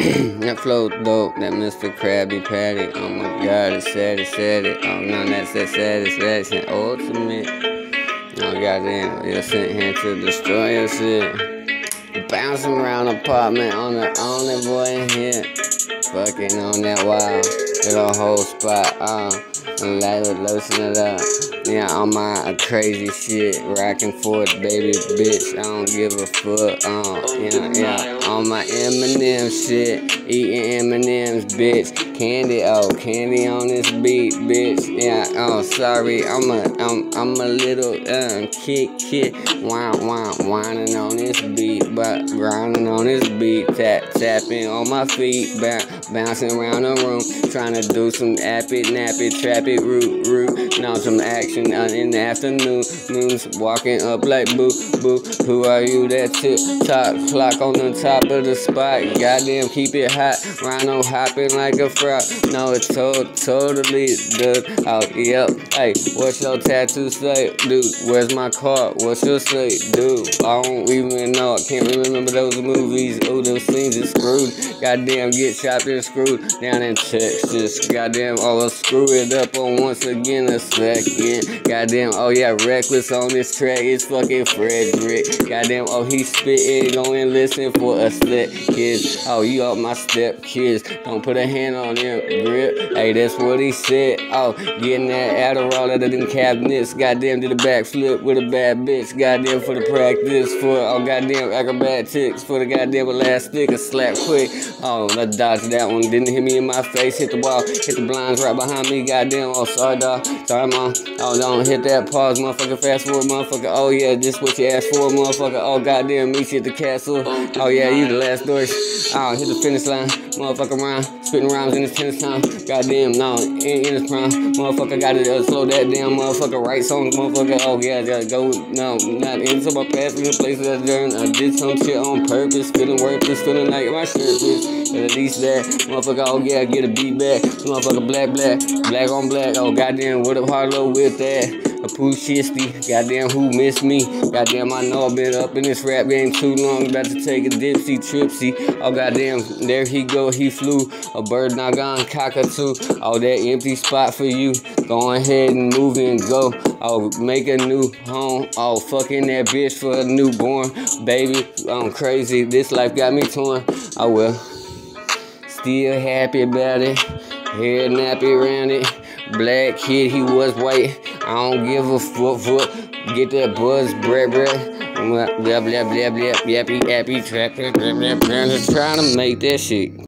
that flow dope, that Mr. Krabby Patty. Oh my god, it's sad, it's sad. It. Oh no, that's that satisfaction. Ultimate. Oh goddamn, you're sent here to destroy your shit. Bouncing around apartment on the only boy in here. Fucking on that wild little whole spot. Uh, it loosen it up. Yeah, on my crazy shit, rocking forth, baby, bitch. I don't give a fuck. Uh, yeah, yeah, on my Eminem shit, eating M&M's, bitch. Candy, oh, candy on this beat, bitch. Yeah, oh, sorry, I'm a, I'm, I'm a little uh, kick, kick, whine, whine, whining on this beat, but grinding on this beat, tap, tapping on my feet, bouncing around the room, trying to do some appy, nappy, trappy, root, root. Now some action uh, in the afternoon, moons walking up like boo, boo. Who are you? That tip top clock on the top of the spot. Goddamn, keep it hot. Rhino hopping like a frog. No, it's to totally good. Oh, yep. Hey, what's your tattoo say? Dude, where's my car? What's your say? Dude, I don't even know. I can't remember those movies. Oh, those scenes are screwed. Goddamn, get chopped and screwed down in Texas. Goddamn, I'll screw it up on once again a second. Goddamn, oh yeah, reckless on this track. It's fucking Frederick. Goddamn, oh, he spitting. Go and listen for a step, kids. Oh, you up my step, kids. Don't put a hand on them grip. Hey, that's what he said. Oh, getting that Adderall out of them cabinets. Goddamn, did a backflip with a bad bitch. Goddamn, for the practice. For, oh, goddamn, acrobatics. For the goddamn elastic. A slap quick. Oh, I dodged that one. Didn't hit me in my face. Hit the wall. Hit the blinds right behind me. Goddamn, oh, sorry, dog. Sorry, mom. Oh, don't hit that pause, motherfucker. Fast forward, motherfucker. Oh, yeah, this what you asked for, motherfucker. Oh, goddamn, meet you at the castle. Oh, yeah, you the last door. Oh, hit the finish line. Motherfucker around. Spitting rhymes in his tennis time. Goddamn, no, in, in his prime. Motherfucker got to uh, slow that down. Motherfucker, write songs. Motherfucker, oh, yeah, gotta go. No, not into my past. In the places I done. I did some shit on purpose. Feeling worthless. Feeling like my shirt is. At least that. Motherfucker, oh, yeah, get a beat back. Motherfucker, black, black. Black on black. Oh, goddamn, what up, Harlow with that? A Pooh Shiesty, goddamn who missed me. Goddamn, I know I've been up in this rap game too long. About to take a dipsy tripsy. Oh goddamn, there he go, he flew. A bird not gone cockatoo. Oh, that empty spot for you. Go ahead and move and go. Oh, make a new home. Oh, fucking that bitch for a newborn. Baby, I'm crazy. This life got me torn. Oh well. Still happy about it. Hair nappy around it. Black kid, he was white. I don't give a fuck, fuck. Get that buzz, bread, bread. Blah, blah, blah, blah, blah, yappy, yappy, track, trying to make that shit.